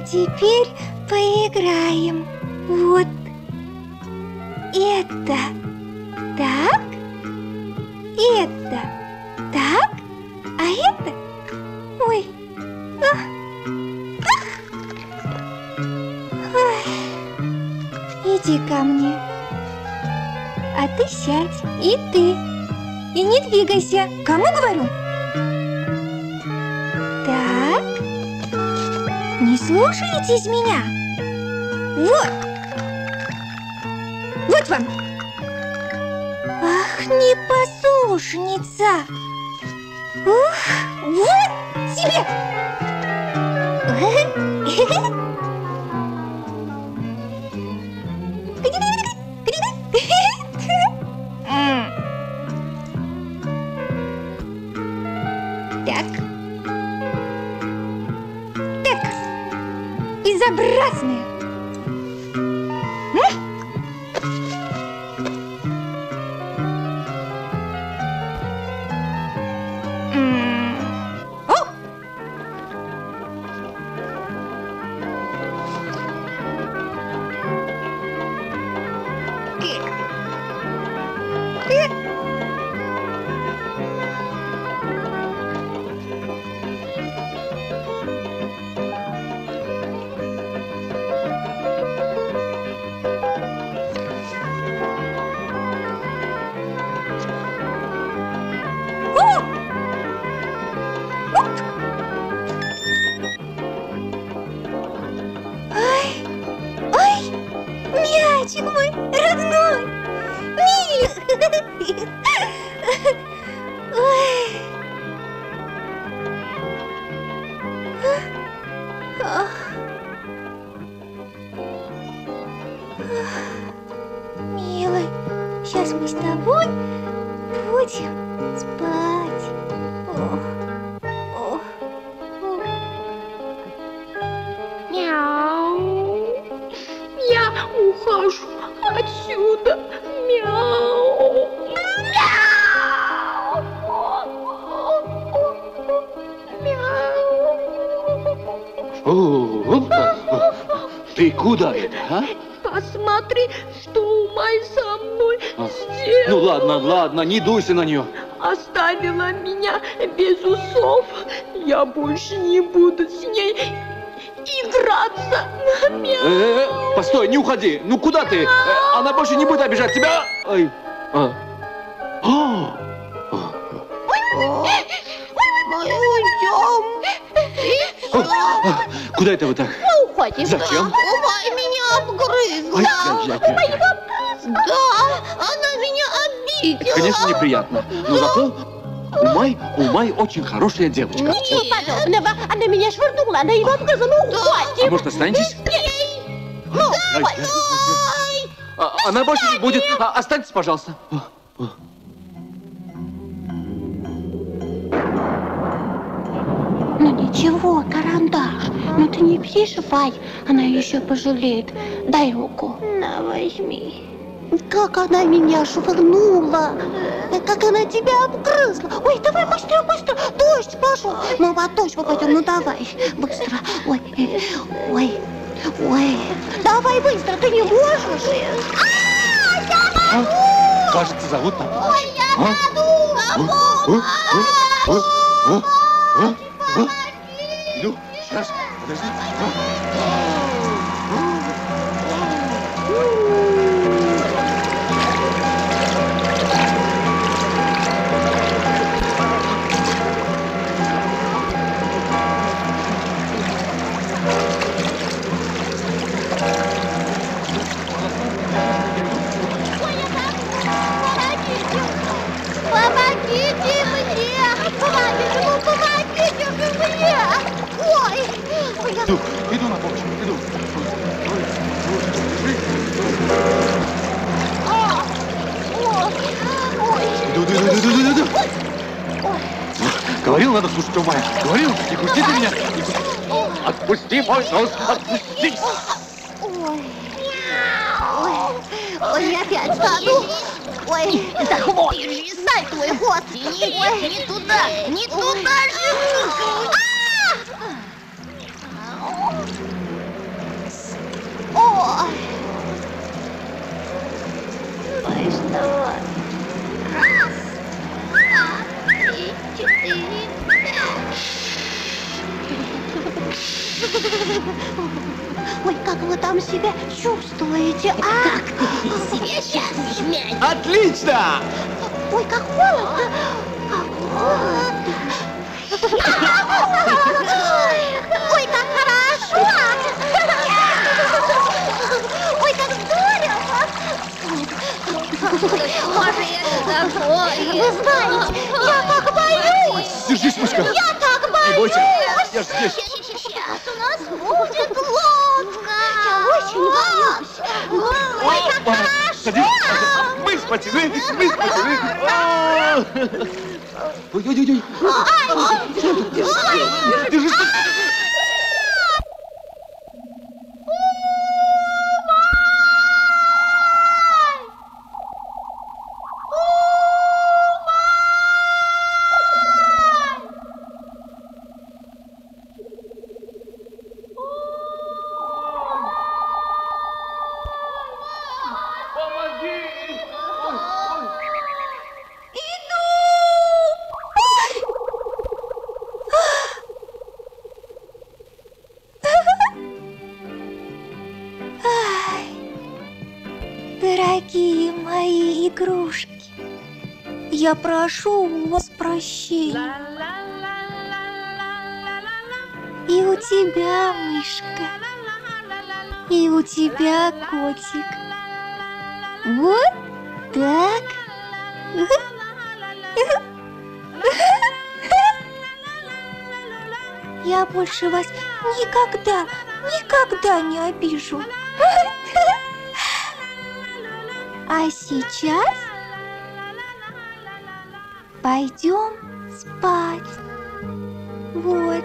теперь поиграем. Вот это так, это так, а это... Ой, ах, ах. Ой. Иди ко мне. А ты сядь, и ты. И не двигайся. Кому говорю? Слушаетесь меня? Вот. Вот вам. Ах, непослушница. Ух, вот тебе. Безобразная. Милый, сейчас мы с тобой будем спать. Ох, ох. Мяу. Я ухожу отсюда. Куда это, а? Посмотри, что у Май со мной А, сделала. Ну ладно, ладно, не дуйся на нее. Оставила меня без усов. Я больше не буду с ней играться. Мяу. Э, э, постой, не уходи. Ну куда ты? Э, Она больше не будет обижать тебя. Ай. А. А. Мы уйдем. А, Куда это вы так? Уходим. Зачем? Умай меня обгрызла. Ай, ай, ай, ай. Да, она меня обидела. Это, конечно, неприятно. Но зато Умай, Умай очень хорошая девочка. Ничего подобного. Она меня швырнула, она его обгрызла. Ну, А уходим. может, останетесь? Ну, Ай, ай, ай. А, Она больше не будет. А, Останьтесь, пожалуйста. Ну ничего, карандаш. Ну ты не переживай, она еще пожалеет. Дай руку. На, возьми. Как она меня швырнула. Как она тебя обгрызла. Ой, давай быстро, быстро. Дождь пошел. Мы под дождь попадем. Ну давай, быстро. Ой, ой, ой. Давай быстро, ты не можешь. А, я могу. Кажется, зовут там. Ой, я А? могу. А? А? А? А? А? А? Ну, сейчас, подожди. Говорил, надо слушать Умая. Говорил, не пусти ты меня. Не пусти. Отпусти мой нос, отпусти. Ой! Ой! Ой, я опять паду! Ой! За хвост! Дай твой хвост! Нет, не туда! Не туда же! Ой. Чувствуете, а? Как ты себя сейчас жмять? Отлично! Ой, как холодно! Ой, как хорошо! Ой, как здорово! Вы знаете, я так боюсь! Держись, мышка! Я так Не бойся, боюсь! я ж здесь. Сейчас у нас будет лодка! Я очень боюсь! Ой, как Опа! хорошо! Садись! Мы спасены! Мы спасены! А! Ой-ой-ой! Держись! Держись! Дорогие мои игрушки, я прошу у вас прощения. И у тебя, мышка, и у тебя, котик. Вот так. Я больше вас никогда, никогда не обижу. А сейчас пойдем спать. Вот.